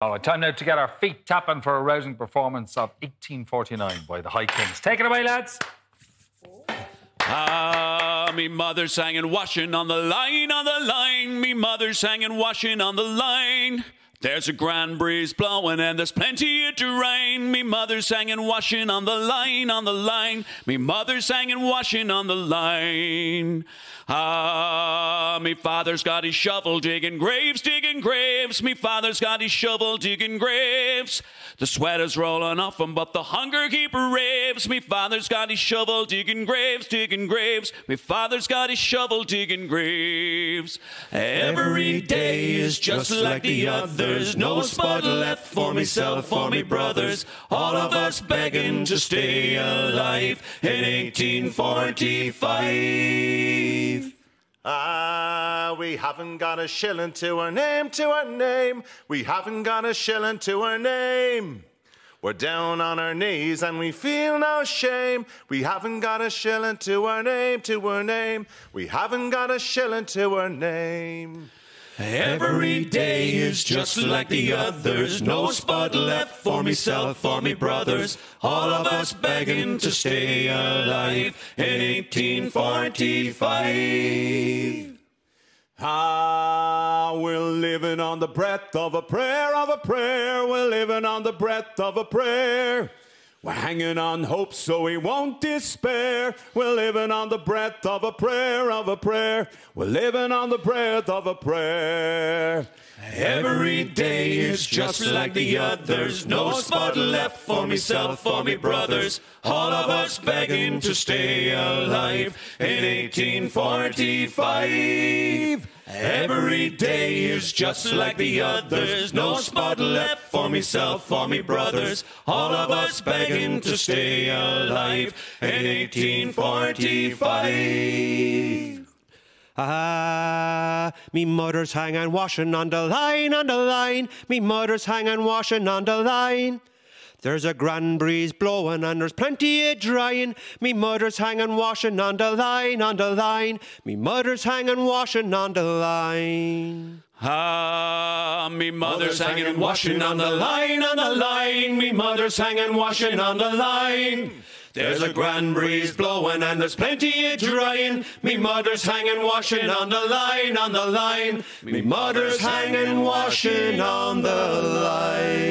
Oh, time now to get our feet tapping for a rousing performance of 1845 by the High Kings. Take it away, lads. Ah, me mother sang and washing on the line, on the line. Me mother sang and washing on the line. There's a grand breeze blowing and there's plenty to rain. Me mother sang and washing on the line, on the line. Me mother sang and washing on the line. Ah, me father's got his shovel digging graves, digging graves. Me father's got his shovel digging graves. The sweat is rolling off him, but the hunger keeper raves. Me father's got his shovel digging graves, digging graves. Me father's got his shovel digging graves. Every day is just like the others. No spot left for myself or me brothers. All of us begging to stay alive in 1845. Ah, we haven't got a shilling to our name, to our name. We haven't got a shilling to our name. We're down on our knees and we feel no shame. We haven't got a shilling to our name, to our name. We haven't got a shilling to our name. Every day is just like the others. No spot left for myself or me brothers. All of us begging to stay alive in 1845. Living on the breath of a prayer, of a prayer. We're living on the breath of a prayer. We're hanging on hope so we won't despair. We're living on the breath of a prayer, of a prayer. We're living on the breath of a prayer. Every day is just like the others. No spot left for myself or me brothers. All of us begging to stay alive in 1845. Every day is just like the others. No spot left for myself or me brothers. All of us begging to stay alive in 1845. Ah, me mother's hanging washing on the line, on the line. Me mother's hanging washing on the line. There's a grand breeze blowing and there's plenty of drying. Me mother's hanging washing on the line, on the line. Me mother's hanging washing on the line. Ah, me mother's hanging washing on the line, on the line. Me mother's hanging washing on the line. There's a grand breeze blowing and there's plenty of drying. Me mother's hanging washing on the line, on the line. Me mother's hanging washing on the line.